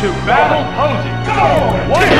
to battle posing. Go! One.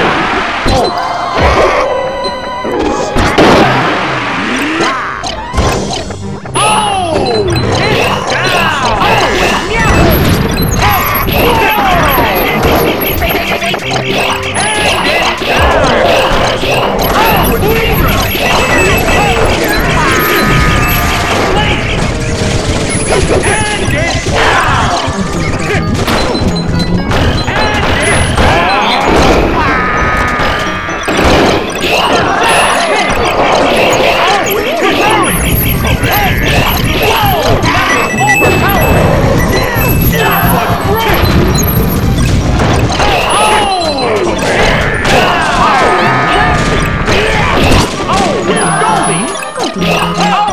There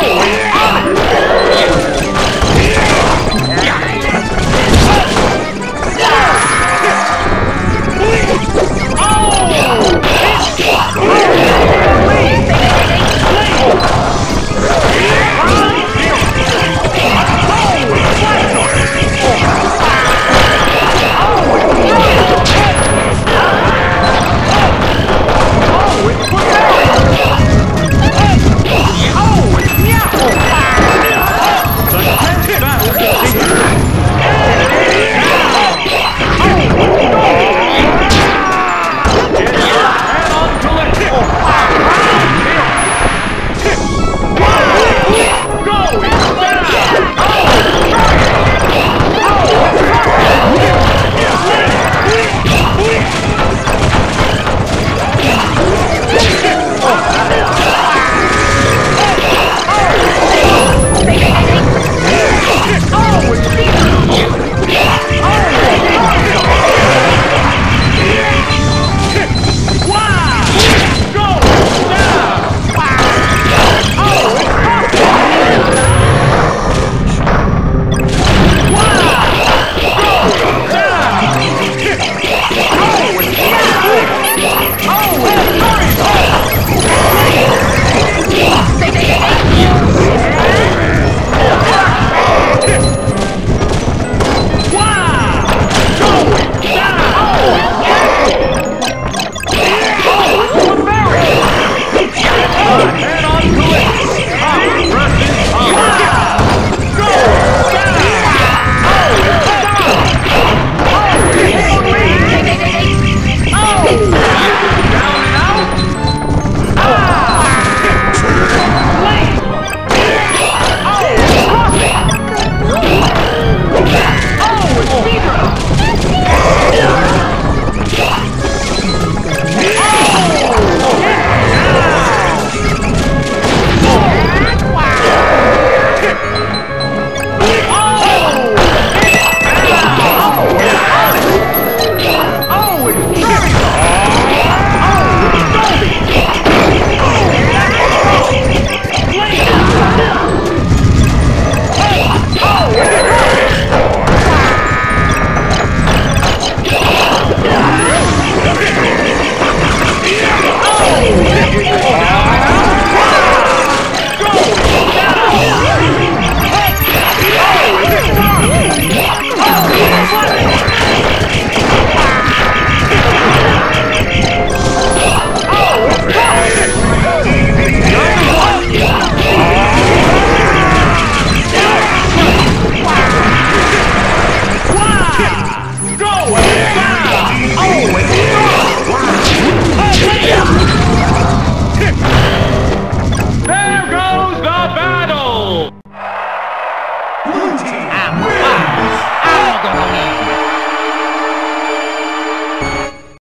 gonna win.